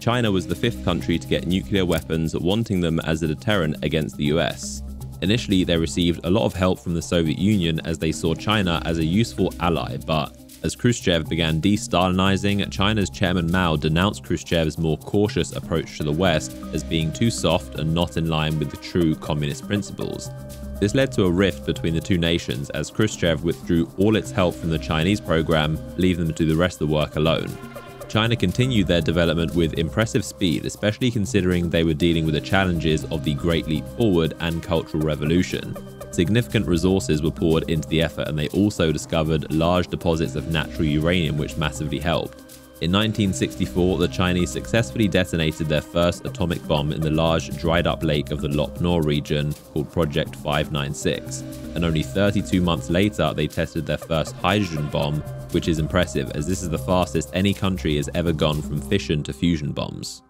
China was the fifth country to get nuclear weapons, wanting them as a deterrent against the US. Initially, they received a lot of help from the Soviet Union as they saw China as a useful ally, but as Khrushchev began de-Stalinizing, China's chairman Mao denounced Khrushchev's more cautious approach to the West as being too soft and not in line with the true communist principles. This led to a rift between the two nations as Khrushchev withdrew all its help from the Chinese program, leaving them to do the rest of the work alone. China continued their development with impressive speed, especially considering they were dealing with the challenges of the Great Leap Forward and Cultural Revolution. Significant resources were poured into the effort, and they also discovered large deposits of natural uranium, which massively helped. In 1964, the Chinese successfully detonated their first atomic bomb in the large dried up lake of the Lop Nor region called Project 596. And only 32 months later, they tested their first hydrogen bomb, which is impressive as this is the fastest any country has ever gone from fission to fusion bombs.